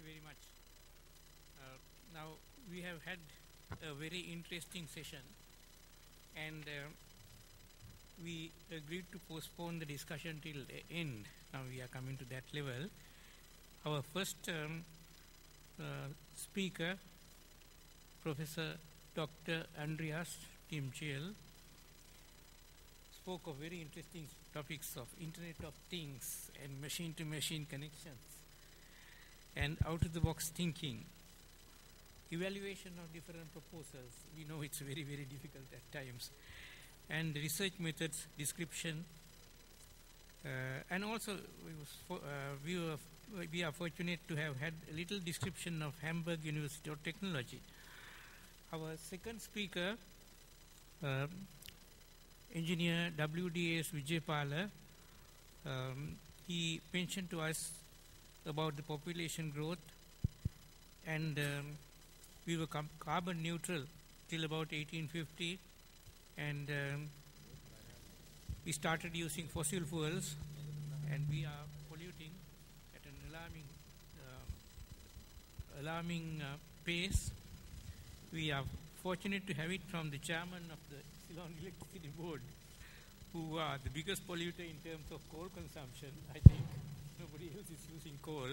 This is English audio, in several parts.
you very much. Uh, now, we have had a very interesting session, and uh, we agreed to postpone the discussion till the end. Now, we are coming to that level. Our first um, uh, speaker, Professor Dr. Andreas Timm-Giel, spoke of very interesting topics of Internet of Things and machine to machine connections and out of the box thinking, evaluation of different proposals. We know it's very, very difficult at times, and research methods description. Uh, and also, we, was fo- uh, we, were we are fortunate to have had a little description of Hamburg University of Technology. Our second speaker, um, engineer WDS Wijayapala, um, he mentioned to us about the population growth. And um, we were carbon neutral till about 1850 and um, we started using fossil fuels. And we are polluting at an alarming uh, alarming uh, pace. We are fortunate to have it from the chairman of the Ceylon Electricity Board who are the biggest polluter in terms of coal consumption I think nobody else is using coal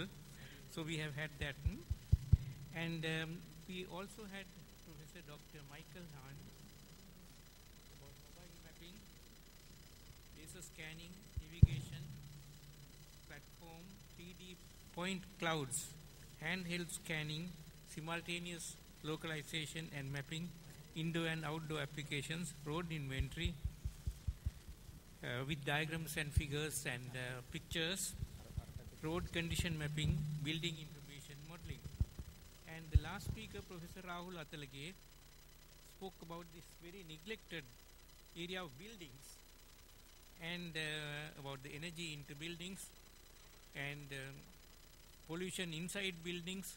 so we have had that hmm? and um, we also had Professor Dr. Michael Hahn about mobile mapping, laser scanning, navigation, platform, 3D point clouds, handheld scanning, simultaneous localization and mapping, indoor and outdoor applications, road inventory, uh, with diagrams and figures and uh, pictures, road condition mapping, building information modeling. And the last speaker, Professor Rahul Attalage, spoke about this very neglected area of buildings and uh, about the energy into buildings and um, pollution inside buildings.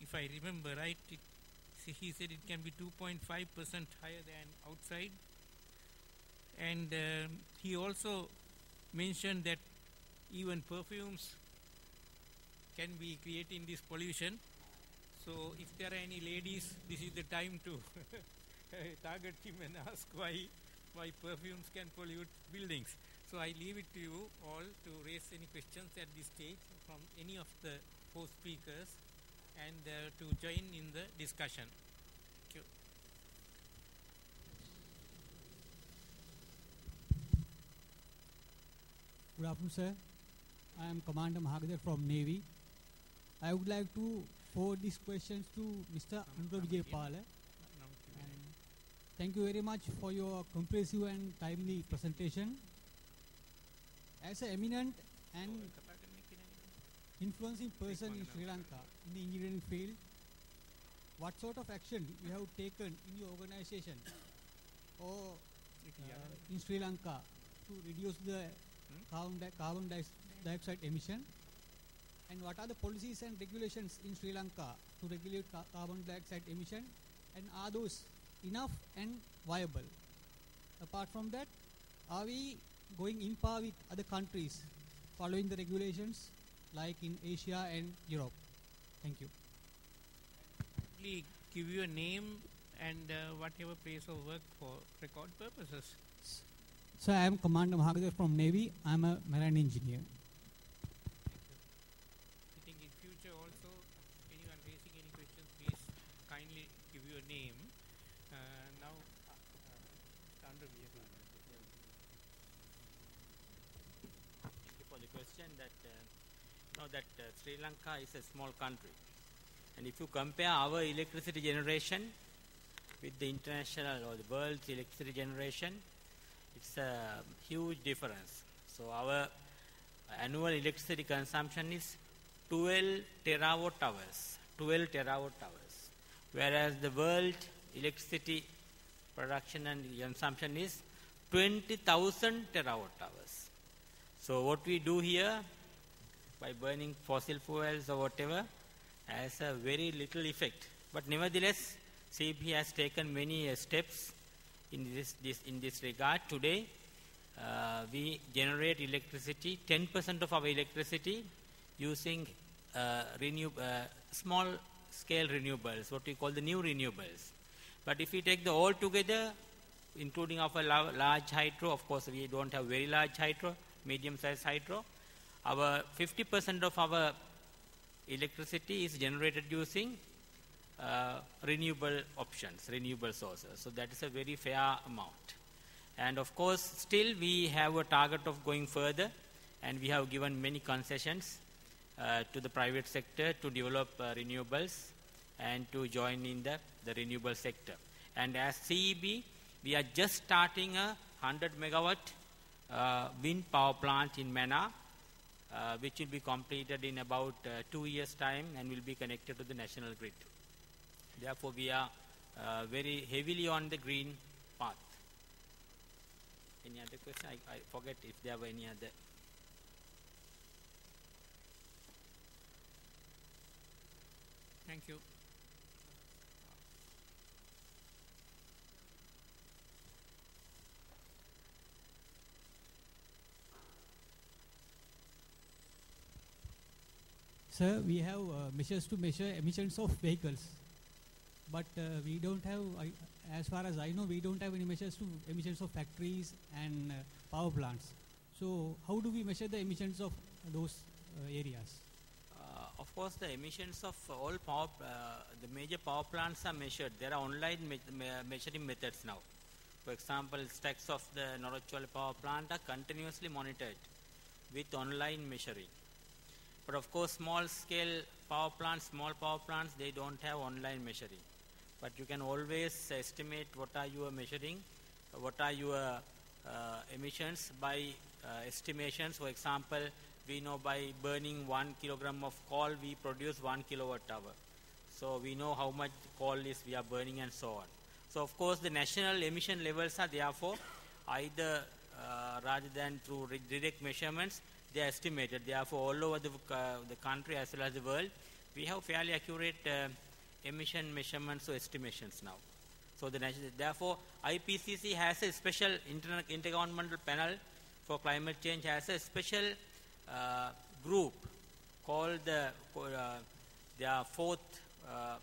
If I remember right, it, he said it can be 2.5% higher than outside. And um, he also mentioned that even perfumes can be creating this pollution. So if there are any ladies, this is the time to target him and ask why why perfumes can pollute buildings. So I leave it to you all to raise any questions at this stage from any of the four speakers and uh, to join in the discussion. Thank you. Good afternoon, sir. I am Commander Mahagadar from Navy. I would like to forward these questions to Mr. Anura Wijayapala. And thank you very much for your comprehensive and timely presentation. As an eminent and influencing person in Sri Lanka in the engineering field, what sort of action you have taken in your organization or uh, in Sri Lanka to reduce the carbon, di- carbon di- dioxide emission? And what are the policies and regulations in Sri Lanka to regulate ca- carbon dioxide emission? And are those enough and viable? Apart from that, are we going in par with other countries following the regulations like in Asia and Europe? Thank you. Please give your name and uh, whatever place of work for record purposes. So I am Commander Mahagadar from Navy. I am a marine engineer. I think in future also, anyone raising any questions, please kindly give your name. Uh, now, uh. Thank you for the question that uh, know that Sri Lanka is a small country and if you compare our electricity generation with the international or the world's electricity generation it's a huge difference so our annual electricity consumption is 12 terawatt hours 12 terawatt hours whereas the world electricity production and consumption is 20000 terawatt hours so what we do here by burning fossil fuels or whatever has a very little effect. But nevertheless, CEB has taken many uh, steps in this, this in this regard. Today, uh, we generate electricity, 10% of our electricity using uh, renew, uh, small scale renewables, what we call the new renewables. But if we take the all together, including our la- large hydro, of course we don't have very large hydro, medium sized hydro. Our 50% of our electricity is generated using uh, renewable options, renewable sources. So that is a very fair amount. And of course, still we have a target of going further, and we have given many concessions to the private sector to develop uh, renewables and to join in the, the renewable sector. And as CEB, we are just starting a 100 megawatt uh, wind power plant in Mannar, uh, which will be completed in about uh, two years' time and will be connected to the national grid. Therefore, we are uh, very heavily on the green path. Any other question? I, I forget if there were any other. Thank you. Sir, we have uh, measures to measure emissions of vehicles, but uh, we don't have, as far as I know, we don't have any measures to emissions of factories and uh, power plants. So, how do we measure the emissions of those uh, areas? Course, the emissions of all power, uh, the major power plants are measured. There are online me- me- measuring methods now. For example, stacks of the Norochcholai power plant are continuously monitored with online measuring. But of course, small scale power plants, small power plants, they don't have online measuring. But you can always estimate what are you measuring, what are your uh, emissions by uh, estimations. For example, we know by burning one kilogram of coal, we produce one kilowatt hour. So we know how much coal is we are burning and so on. So of course, the national emission levels are therefore either uh, rather than through re- direct measurements, they are estimated. Therefore, all over the, uh, the country as well as the world, we have fairly accurate uh, emission measurements or estimations now. So the therefore, IPCC has a special inter- intergovernmental panel for climate change has a special uh, group called the uh, their fourth uh,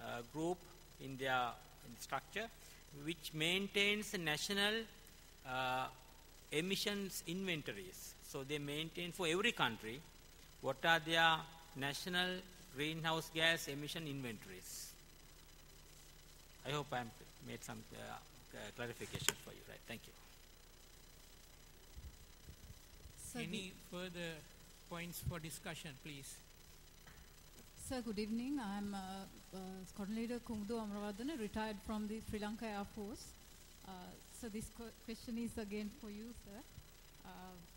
uh, group in their structure, which maintains national uh, emissions inventories. So they maintain for every country what are their national greenhouse gas emission inventories. I hope I made some uh, uh, clarification for you. Right? Thank you. Sir, Any further points for discussion, please? Sir, good evening. I'm uh, uh, Squadron Leader Kungdu Amravardhana, retired from the Sri Lanka Air Force. Uh, so this question is again for you, sir. Uh,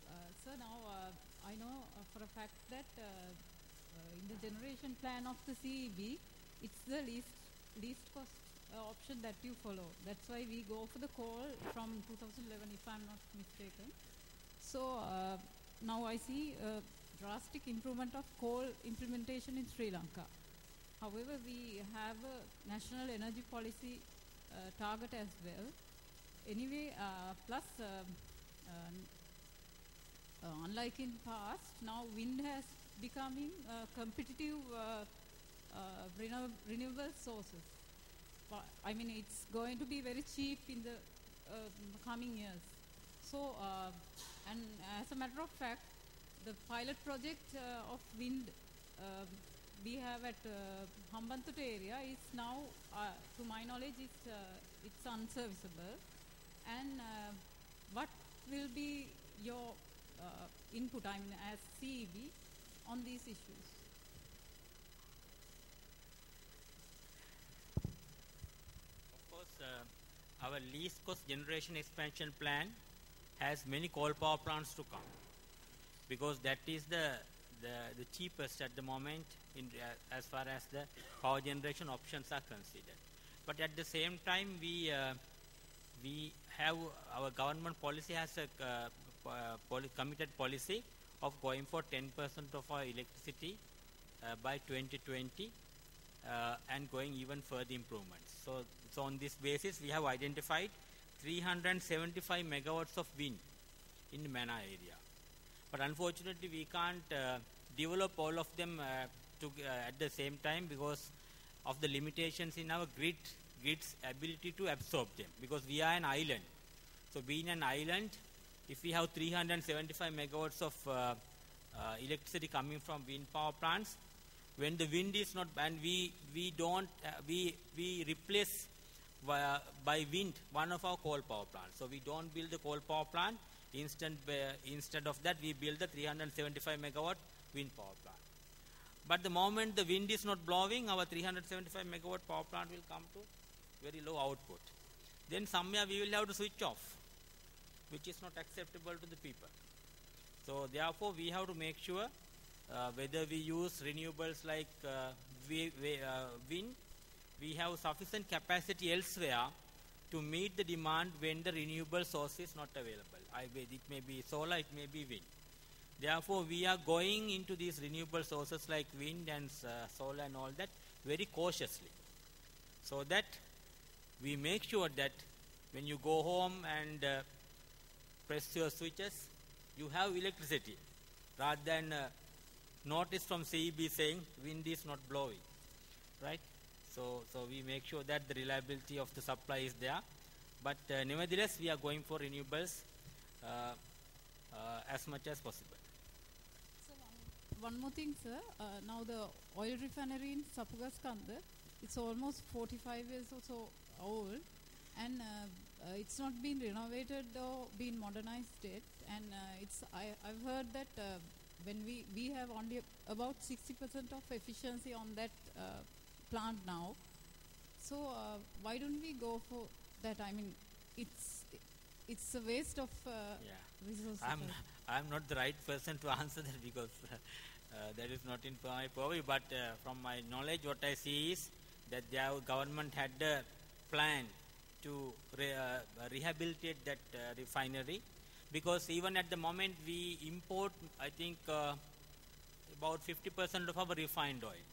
uh, sir, now uh, I know uh, for a fact that uh, uh, in the generation plan of the CEB, it's the least least cost uh, option that you follow. That's why we go for the coal from 2011, if I'm not mistaken. So uh, now I see uh, drastic improvement of coal implementation in Sri Lanka. However, we have a national energy policy uh, target as well. Anyway, uh, plus um, um, uh, unlike in past, now wind has becoming uh, competitive uh, uh, renew- renewable sources. I mean, it's going to be very cheap in the uh, coming years. So, uh, and as a matter of fact, the pilot project uh, of wind uh, we have at uh, area is now, uh, to my knowledge, it's, uh, it's unserviceable. And uh, what will be your input, I mean, as CEB, on these issues? Of course, our least cost generation expansion plan has many coal power plants to come because that is the, the, the cheapest at the moment in, uh, as far as the power generation options are considered. But at the same time, we, uh, we have our government policy has a uh, uh, poli- committed policy of going for 10% of our electricity uh, by 2020 uh, and going even further improvements. So, so on this basis, we have identified 375 megawatts of wind in Mannar area. But unfortunately, we can't uh, develop all of them uh, to, uh, at the same time because of the limitations in our grid grid's ability to absorb them because we are an island. So being an island, if we have 375 megawatts of uh, uh, electricity coming from wind power plants, when the wind is not and we we don't uh, we we replace by, by wind one of our coal power plants. So we don't build the coal power plant. Instead, uh, instead of that, we build the 375 megawatt wind power plant. But the moment the wind is not blowing, our 375 megawatt power plant will come to very low output. Then somewhere we will have to switch off, which is not acceptable to the people. So therefore, we have to make sure uh, whether we use renewables like uh, uh, wind, we have sufficient capacity elsewhere to meet the demand when the renewable source is not available. It may be solar, it may be wind. Therefore, we are going into these renewable sources like wind and uh, solar and all that very cautiously. So that we make sure that when you go home and uh, press your switches, you have electricity rather than uh, notice from CEB saying wind is not blowing, right? So, so we make sure that the reliability of the supply is there. But uh, nevertheless, we are going for renewables uh, uh, as much as possible. So one, one more thing, sir. Uh, now the oil refinery in Sapugaskanda, it's almost 45 years or so old, and uh, uh, it's not been renovated or been modernized yet. And it's I, I've heard that when we we have only about 60% of efficiency on that plant now. So uh, why don't we go for that? I mean, it's it's a waste of uh, Yeah. resources. I'm, right? I'm not the right person to answer that because uh, that is not in my purview. But uh, from my knowledge, what I see is that their government had a plan to re- uh, rehabilitate that uh, refinery because even at the moment we import, I think, uh, about 50% of our refined oil.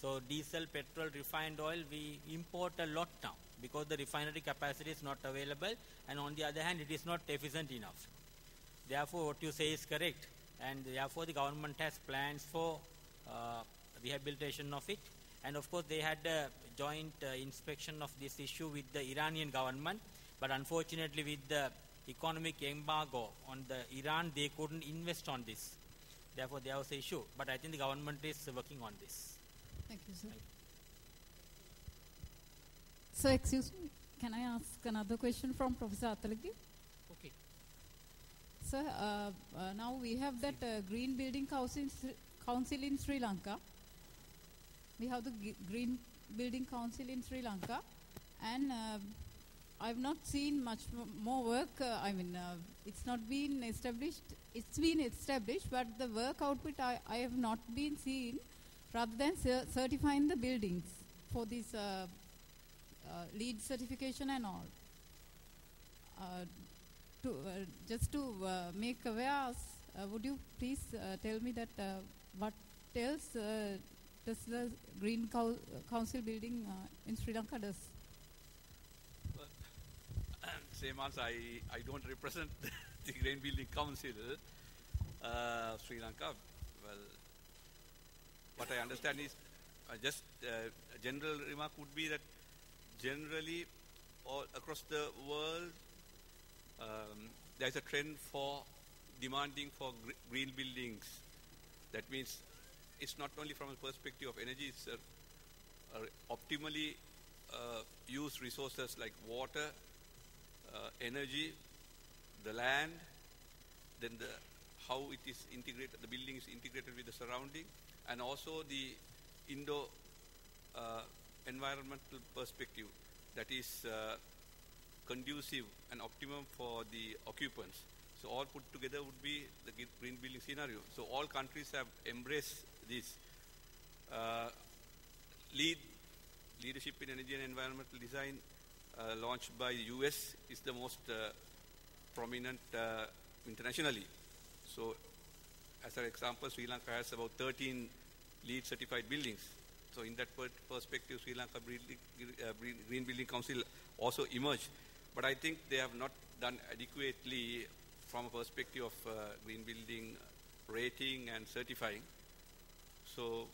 So diesel, petrol, refined oil, we import a lot now because the refinery capacity is not available, and on the other hand, it is not efficient enough. Therefore, what you say is correct, and therefore the government has plans for uh, rehabilitation of it. And of course, they had a joint uh, inspection of this issue with the Iranian government, but unfortunately, with the economic embargo on the Iran, they couldn't invest on this. Therefore, there was an issue. But I think the government is working on this. Thank you, sir. So, excuse me, can I ask another question from Professor Attalage? Okay. Sir, uh, uh, now we have that uh, Green Building Council in, Sri- Council in Sri Lanka. We have the G- Green Building Council in Sri Lanka, and uh, I've not seen much more work. Uh, I mean, uh, it's not been established. It's been established, but the work output I, I have not been seen. Rather than cer- certifying the buildings for this uh, uh, LEED certification and all. Uh, to, uh, just to uh, make aware, would you please tell me that what else does the Green Cou- Council building in Sri Lanka does? Same answer. I, I don't represent the Green Building Council, uh, Sri Lanka. Well, what I understand is uh, just uh, a general remark would be that generally all across the world um, there is a trend for demanding for gr- green buildings. That means it's not only from a perspective of energy, it's uh, optimally use resources like water, uh, energy, the land, then the how it is integrated, the building is integrated with the surrounding, and also the Indo uh, environmental perspective that is uh, conducive and optimum for the occupants. So all put together would be the green building scenario. So all countries have embraced this. Uh, LEED leadership in energy and environmental design uh, launched by the US is the most uh, prominent uh, internationally. So, as an example, Sri Lanka has about 13 LEED certified buildings. So, in that per- perspective, Sri Lanka uh, Green Green Building Council also emerged. But I think they have not done adequately from a perspective of uh, green building rating and certifying. So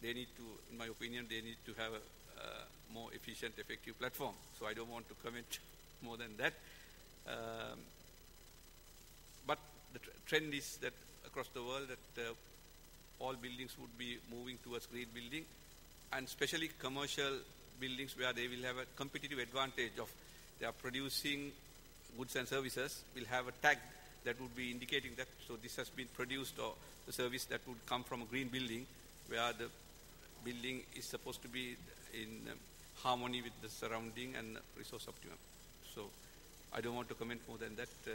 they need to, in my opinion, they need to have a uh, more efficient, effective platform. So I don't want to comment more than that. Um, but the tr- trend is that across the world that uh, all buildings would be moving towards green building, and especially commercial buildings where they will have a competitive advantage of they are producing goods and services will have a tag that would be indicating that so this has been produced or the service that would come from a green building where the building is supposed to be in um, harmony with the surrounding and resource optimum. So I don't want to comment more than that. Uh,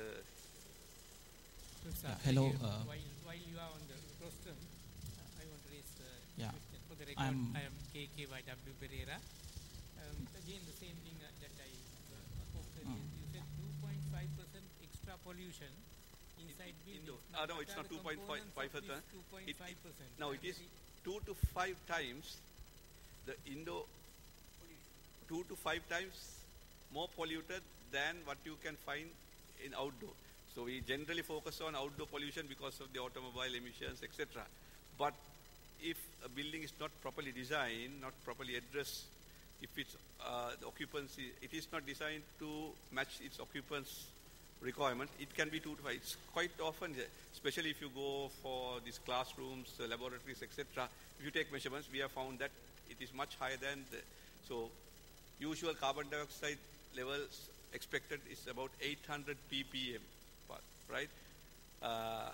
So, sir, Yeah, hello, uh, while, while you are on the rostrum, uh, I want to raise a Yeah, question. For the record, I'm- I am KKYW Pereira. Um, again, the same thing uh, that I uh, spoke earlier. Mm. You said 2.5% extra pollution inside Indo- buildings. ah, Now, no, it's not 2.5%, components it- 2.5%? no, Uh, it is two to five times the Indo, two to five times more polluted than what you can find in outdoor. So we generally focus on outdoor pollution because of the automobile emissions, etc. But if a building is not properly designed, not properly addressed, if it's uh, occupancy, it is not designed to match its occupants' requirement, it can be two to five. It's quite often, especially if you go for these classrooms, uh, laboratories, etc. If you take measurements, we have found that it is much higher than the so usual carbon dioxide levels expected is about 800 ppm, right? Uh,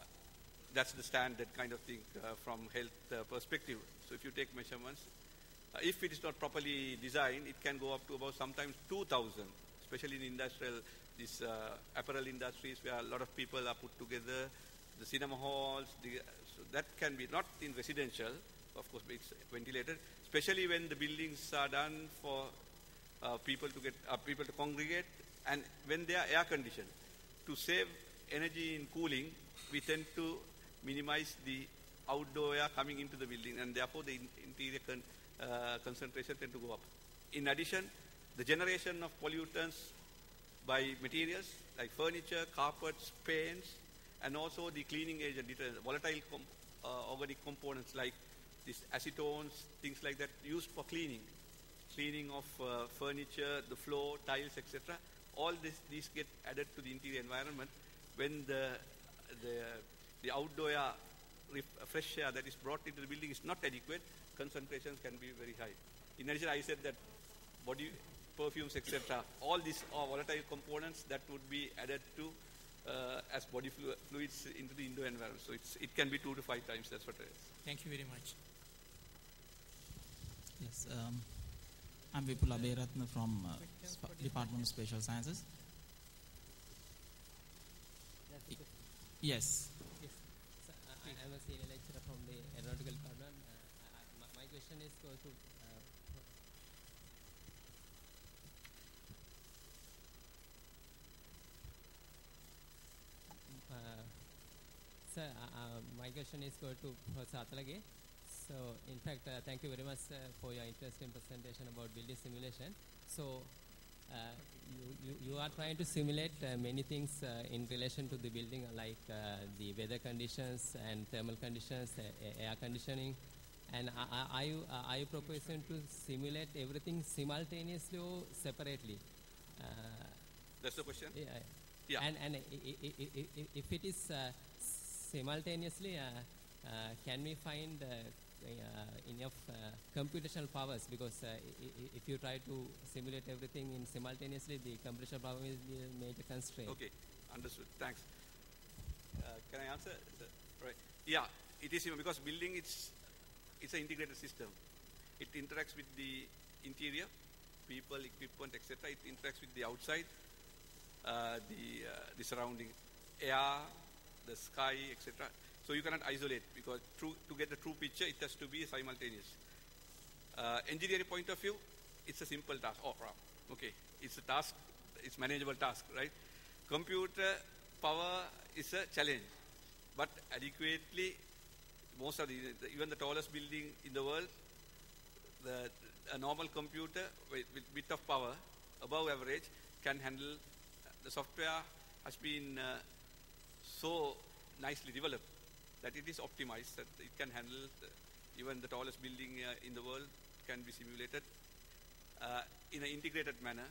that's the standard kind of thing uh, from health uh, perspective. So if you take measurements, if it is not properly designed, it can go up to about sometimes 2,000, especially in industrial, these apparel industries where a lot of people are put together, the cinema halls, the, so that can be not in residential, of course, it's ventilated, especially when the buildings are done for uh, people to get uh, people to congregate, and when they are air conditioned. To save energy in cooling, we tend to minimize the outdoor air coming into the building, and therefore the in- interior con- uh, concentration tend to go up. In addition, the generation of pollutants by materials like furniture, carpets, paints, and also the cleaning agent, volatile com- uh, organic components like these acetones, things like that, used for cleaning, cleaning of uh, furniture, the floor, tiles, etc. All this, these get added to the interior environment when the the the outdoor air, ref- fresh air that is brought into the building is not adequate. Concentrations can be very high. In addition, I said that body perfumes, etc. All these are volatile components that would be added to uh, as body flu- fluids into the indoor environment. So it's, it can be two to five times. That's what it is. Thank you very much. Yes, um, I'm Vipul Abeyratna from uh, Department of Spatial Sciences. Yes. Uh, I am a senior lecturer from the aeronautical department. Uh, I, I- my, question is to uh, uh, Sir, uh, uh, my question is go to Professor Attalage. So, in fact, uh, thank you very much uh, for your interesting presentation about building simulation. So, uh, you, you, you are trying to simulate uh, many things uh, in relation to the building, uh, like uh, the weather conditions and thermal conditions, uh, air conditioning. And are- are, you, uh, are you proposing to simulate everything simultaneously or separately? Uh, That's the question. yeah. Yeah. And, and if it is uh, simultaneously, uh, uh, can we find uh, uh, enough uh, computational powers? Because uh, if you try to simulate everything in simultaneously, the computational power be a major constraint. Okay, understood. Thanks. Uh, can I answer? Right. Yeah, it is because building it's it's an integrated system. It interacts with the interior, people, equipment, etc. It interacts with the outside, uh, the uh, the surrounding air, the sky, etc. So you cannot isolate because true, to get the true picture, it has to be simultaneous. Uh, engineering point of view, it's a simple task. Oh, okay, it's a task, it's manageable task, right? Computer power is a challenge, but adequately, most of the, the even the tallest building in the world, the a normal computer with, with bit of power above average can handle. The software has been uh, so nicely developed that it is optimized, that it can handle the, even the tallest building uh, in the world can be simulated uh, in an integrated manner,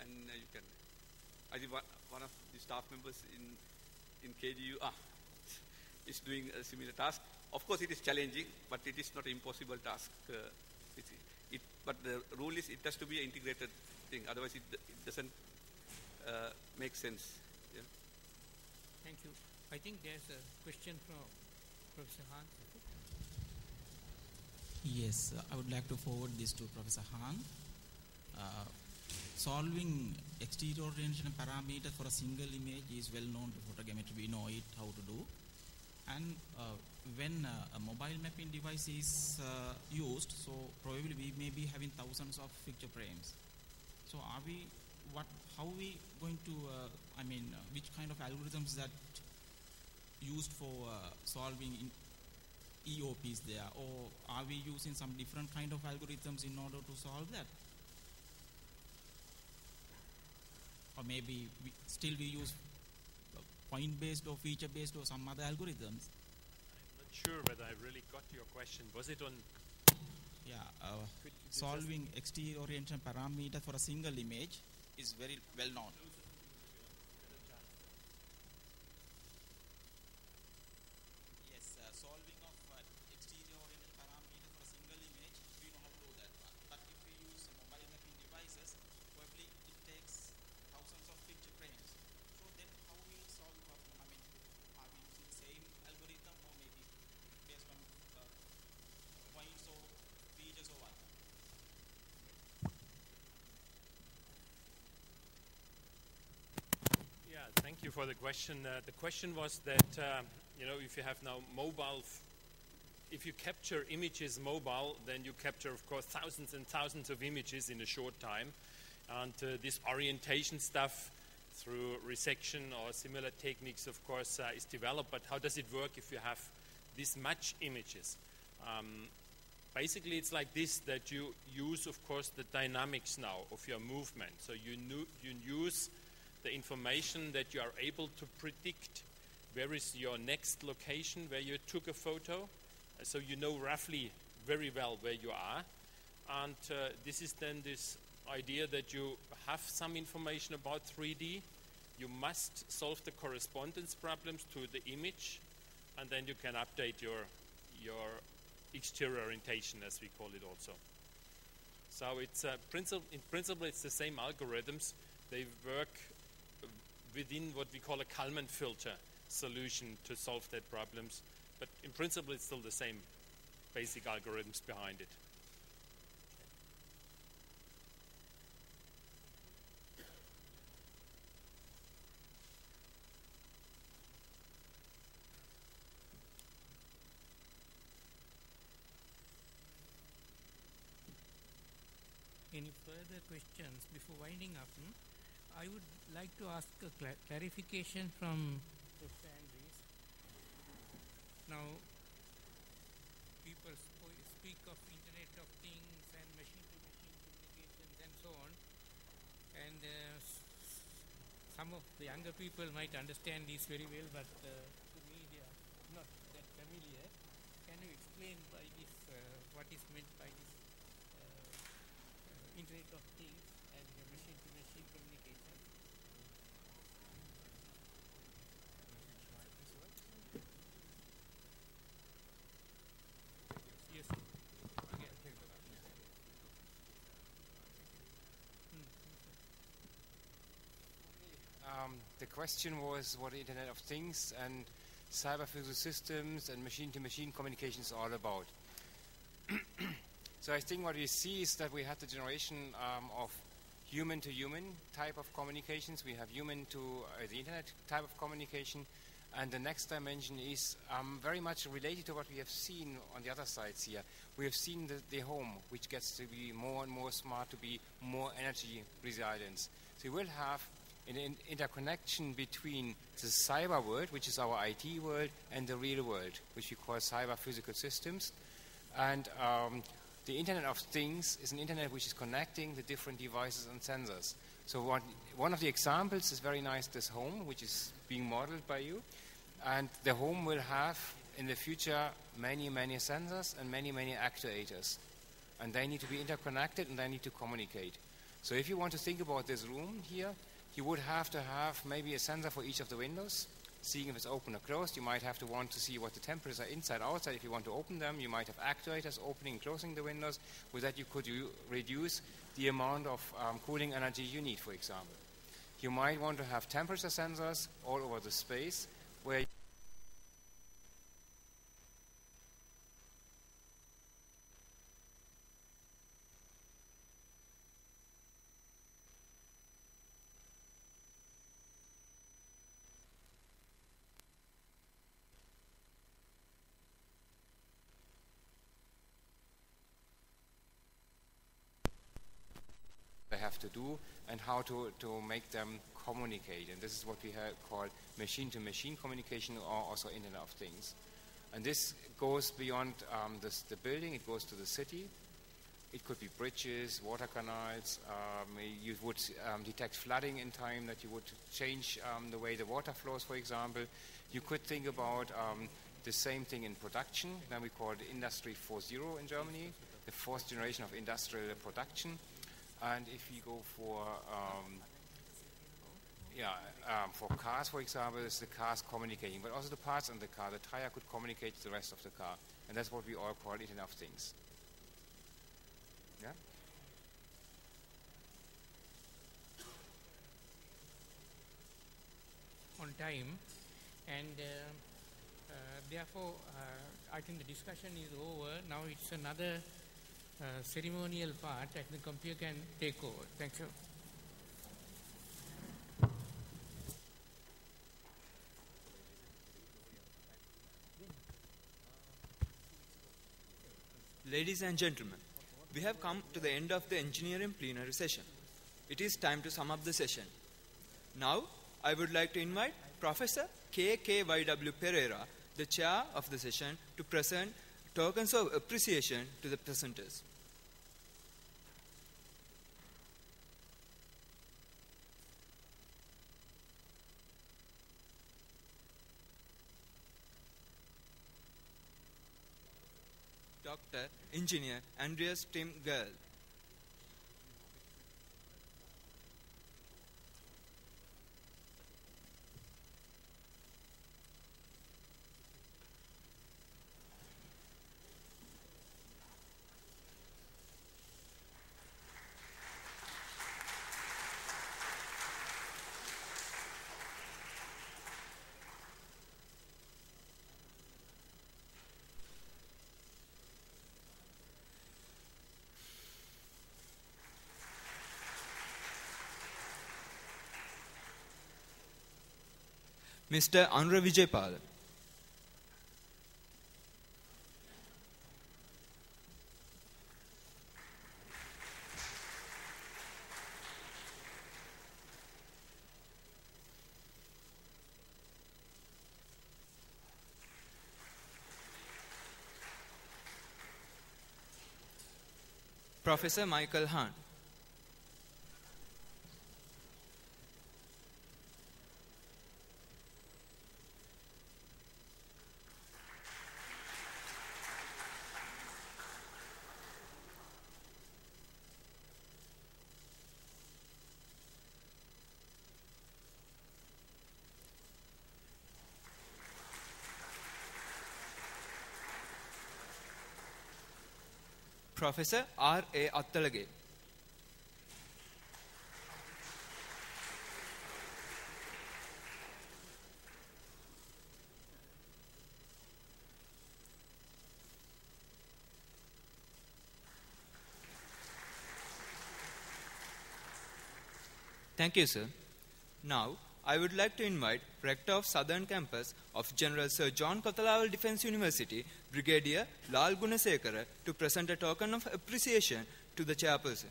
and uh, you can. I think one, of the staff members in in KDU ah, is doing a similar task. Of course, it is challenging, but it is not an impossible task. Uh, it's, it, but the rule is it has to be an integrated thing. Otherwise, it, it doesn't uh, make sense. Yeah. Thank you. I think there's a question from Professor. Yes, uh, I would like to forward this to Professor Hahn. Uh, solving exterior orientation parameter for a single image is well known to photogrammetry. We know it how to do. And uh, when uh, a mobile mapping device is uh, used, so probably we may be having thousands of picture frames. So are we, what, how we going to, uh, I mean, which kind of algorithms that used for uh, solving in EOPs there, or are we using some different kind of algorithms in order to solve that? Or maybe we, still we use uh, point-based or feature-based or some other algorithms. I'm not sure whether I really got your question. Was it on Yeah, uh, could you just- solving exterior orientation parameter for a single image is very well known. Yes, uh, solving of uh, exterior oriented parameter for a single image, we know how to do that one. But if we use mobile mapping devices, probably it takes thousands of picture frames. So then how we solve the problem? I mean, are we using the same algorithm or maybe based on uh, points or features or what? Yeah, thank you for the question. Uh, the question was that, um, you know, if you have now mobile, if you capture images mobile, then you capture, of course, thousands and thousands of images in a short time. And uh, this orientation stuff through resection or similar techniques, of course, uh, is developed. But how does it work if you have this much images? Um, basically it's like this that you use of course the dynamics now of your movement so you, you use the information that you are able to predict where is your next location where you took a photo Uh, so you know roughly very well where you are. And uh, this is then this idea that you have some information about 3d you must solve the correspondence problems to the image and then you can update your your exterior orientation as we call it also. So it's uh, in principle it's the same algorithms. They work within what we call a Kalman filter solution to solve that problems but in principle it's still the same basic algorithms behind it Any further questions before winding up? hmm? I would like to ask a cla- clarification from Professor Andres. Now, people speak of Internet of Things and machine-to-machine communications and so on, and uh, some of the younger people might understand these very well, but uh, to me they are not that familiar. Can you explain by this uh, what is meant by this uh, uh, Internet of Things and machine-to-machine communication? Um, the question was what the Internet of Things and cyber physical systems and machine-to-machine communication is all about. so I think what we see is that we have the generation um, of human-to-human type of communications. We have human to uh, the internet type of communication, and the next dimension is um, very much related to what we have seen on the other sides here. We have seen the, the home, which gets to be more and more smart, to be more energy resilient. So you will have an in- interconnection between the cyber world, which is our IT world, and the real world, which we call cyber physical systems. And um, the Internet of Things is an internet which is connecting the different devices and sensors. So one, one of the examples is very nice, this home, which is being modeled by you. And the home will have in the future many, many sensors and many, many actuators. And they need to be interconnected and they need to communicate. So if you want to think about this room here, you would have to have maybe a sensor for each of the windows, seeing if it's open or closed. You might have to want to see what the temperatures are inside, outside. If you want to open them, you might have actuators opening and closing the windows. With that, you could reduce the amount of um, cooling energy you need, for example. You might want to have temperature sensors all over the space where they have to do and how to, to make them communicate. And this is what we called machine to machine communication or also Internet of Things. And this goes beyond um, this, the building, it goes to the city. It could be bridges, water canals. Um, you would um, detect flooding in time, that you would change um, the way the water flows, for example. You could think about um, the same thing in production. Now we call it Industry 4.0 in Germany, the fourth generation of industrial production. And if you go for um, yeah, um, for cars, for example, it's the cars communicating, but also the parts in the car. The tire could communicate to the rest of the car, and that's what we all call Internet of Things. Yeah. on time, and uh, uh, therefore, uh, I think the discussion is over. Now it's another uh, ceremonial part, and the computer can take over. Thank you. Ladies and gentlemen, we have come to the end of the engineering plenary session. It is time to sum up the session. Now, I would like to invite Professor K.K.Y.W. Pereira, the chair of the session, to present tokens of appreciation to the presenters. Dr. Engineer Andreas Tim Girl. Mr. Anura Vijaypal. Professor Michael Hahn. Professor R. A. Attalage. Thank you, sir. Now, I would like to invite Rector of Southern Campus of General Sir John Kotelawala Defence University, Brigadier Lal Gunasekara, to present a token of appreciation to the chairperson.